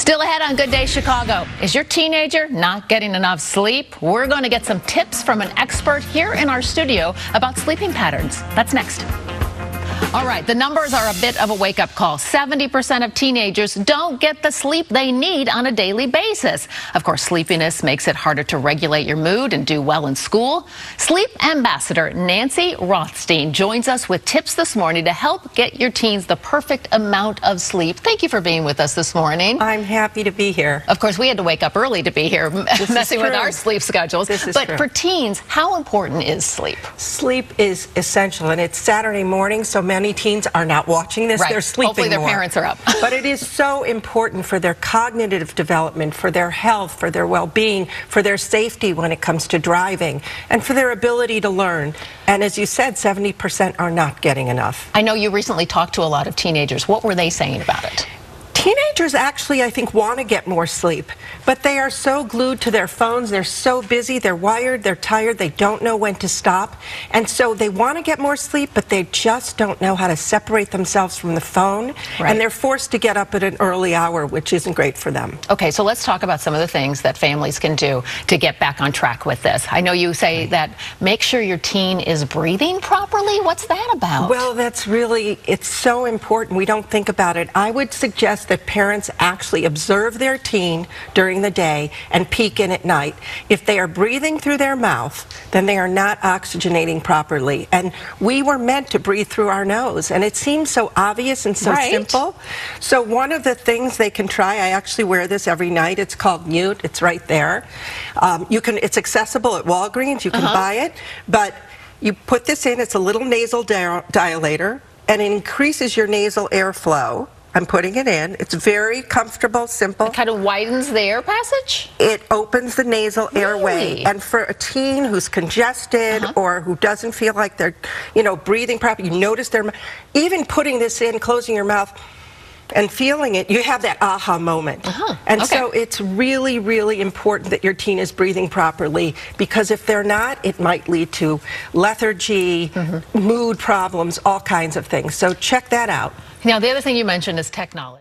Still ahead on Good Day Chicago. Is your teenager not getting enough sleep? We're going to get some tips from an expert here in our studio about sleeping patterns. That's next. All right, the numbers are a bit of a wake up call. 70% of teenagers don't get the sleep they need on a daily basis. Of course, sleepiness makes it harder to regulate your mood and do well in school. Sleep ambassador Nancy Rothstein joins us with tips this morning to help get your teens the perfect amount of sleep. Thank you for being with us this morning. I'm happy to be here. Of course, we had to wake up early to be here, messing with our sleep schedules. This but true. for teens, how important is sleep? Sleep is essential, and it's Saturday morning, so many many teens are not watching this. Right. They're sleeping Hopefully their more. parents are up. but it is so important for their cognitive development, for their health, for their well-being, for their safety when it comes to driving, and for their ability to learn. And as you said, 70% are not getting enough. I know you recently talked to a lot of teenagers. What were they saying about it? Teenagers actually, I think, want to get more sleep, but they are so glued to their phones. They're so busy. They're wired. They're tired. They don't know when to stop. And so they want to get more sleep, but they just don't know how to separate themselves from the phone. Right. And they're forced to get up at an early hour, which isn't great for them. Okay, so let's talk about some of the things that families can do to get back on track with this. I know you say that make sure your teen is breathing properly. What's that about? Well, that's really, it's so important. We don't think about it. I would suggest that parents actually observe their teen during the day and peek in at night. If they are breathing through their mouth, then they are not oxygenating properly. And we were meant to breathe through our nose. And it seems so obvious and so right. simple. So one of the things they can try, I actually wear this every night. It's called Mute. It's right there. Um, you can. It's accessible at Walgreens. You can uh -huh. buy it. But you put this in. It's a little nasal dilator. And it increases your nasal airflow. I'm putting it in. It's very comfortable, simple. It kind of widens the air passage? It opens the nasal really? airway. And for a teen who's congested uh -huh. or who doesn't feel like they're, you know, breathing properly, you notice their, even putting this in, closing your mouth, and feeling it, you have that aha moment. Uh -huh. And okay. so it's really, really important that your teen is breathing properly because if they're not, it might lead to lethargy, mm -hmm. mood problems, all kinds of things. So check that out. Now, the other thing you mentioned is technology.